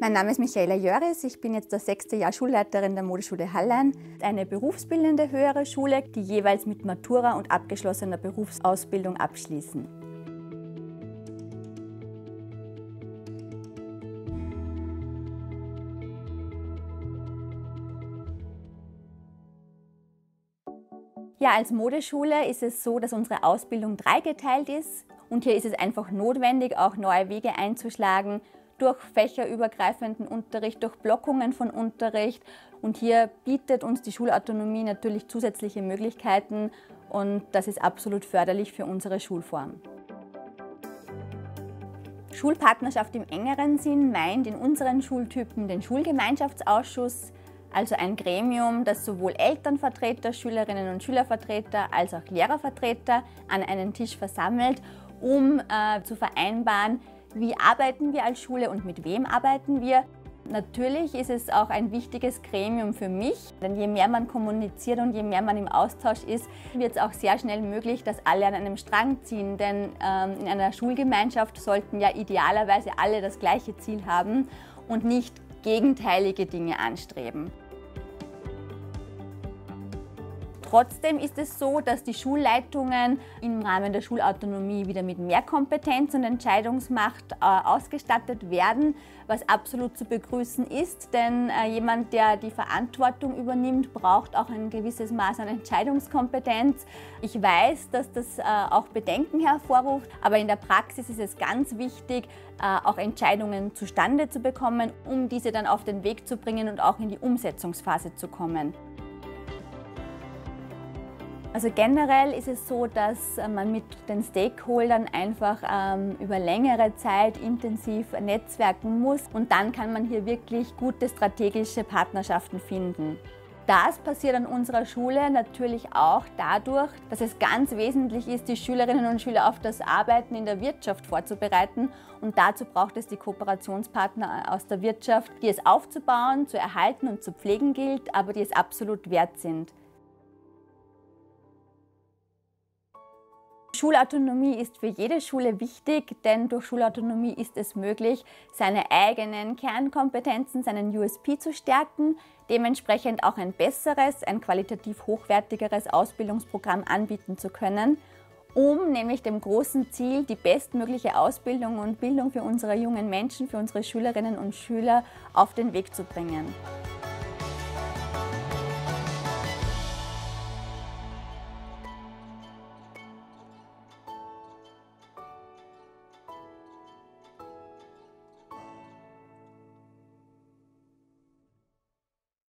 Mein Name ist Michaela Jöris, ich bin jetzt das sechste Jahr Schulleiterin der Modeschule Hallein, eine berufsbildende höhere Schule, die jeweils mit Matura und abgeschlossener Berufsausbildung abschließen. Ja, als Modeschule ist es so, dass unsere Ausbildung dreigeteilt ist. Und hier ist es einfach notwendig, auch neue Wege einzuschlagen durch fächerübergreifenden Unterricht, durch Blockungen von Unterricht und hier bietet uns die Schulautonomie natürlich zusätzliche Möglichkeiten und das ist absolut förderlich für unsere Schulform. Schulpartnerschaft im engeren Sinn meint in unseren Schultypen den Schulgemeinschaftsausschuss, also ein Gremium, das sowohl Elternvertreter, Schülerinnen und Schülervertreter als auch Lehrervertreter an einen Tisch versammelt, um äh, zu vereinbaren, wie arbeiten wir als Schule und mit wem arbeiten wir. Natürlich ist es auch ein wichtiges Gremium für mich, denn je mehr man kommuniziert und je mehr man im Austausch ist, wird es auch sehr schnell möglich, dass alle an einem Strang ziehen. Denn ähm, in einer Schulgemeinschaft sollten ja idealerweise alle das gleiche Ziel haben und nicht gegenteilige Dinge anstreben. Trotzdem ist es so, dass die Schulleitungen im Rahmen der Schulautonomie wieder mit mehr Kompetenz und Entscheidungsmacht äh, ausgestattet werden, was absolut zu begrüßen ist, denn äh, jemand, der die Verantwortung übernimmt, braucht auch ein gewisses Maß an Entscheidungskompetenz. Ich weiß, dass das äh, auch Bedenken hervorruft, aber in der Praxis ist es ganz wichtig, auch Entscheidungen zustande zu bekommen, um diese dann auf den Weg zu bringen und auch in die Umsetzungsphase zu kommen. Also generell ist es so, dass äh, man mit den Stakeholdern einfach ähm, über längere Zeit intensiv netzwerken muss und dann kann man hier wirklich gute strategische Partnerschaften finden. Das passiert an unserer Schule natürlich auch dadurch, dass es ganz wesentlich ist, die Schülerinnen und Schüler auf das Arbeiten in der Wirtschaft vorzubereiten. Und dazu braucht es die Kooperationspartner aus der Wirtschaft, die es aufzubauen, zu erhalten und zu pflegen gilt, aber die es absolut wert sind. Schulautonomie ist für jede Schule wichtig, denn durch Schulautonomie ist es möglich, seine eigenen Kernkompetenzen, seinen USP zu stärken, dementsprechend auch ein besseres, ein qualitativ hochwertigeres Ausbildungsprogramm anbieten zu können, um nämlich dem großen Ziel, die bestmögliche Ausbildung und Bildung für unsere jungen Menschen, für unsere Schülerinnen und Schüler auf den Weg zu bringen.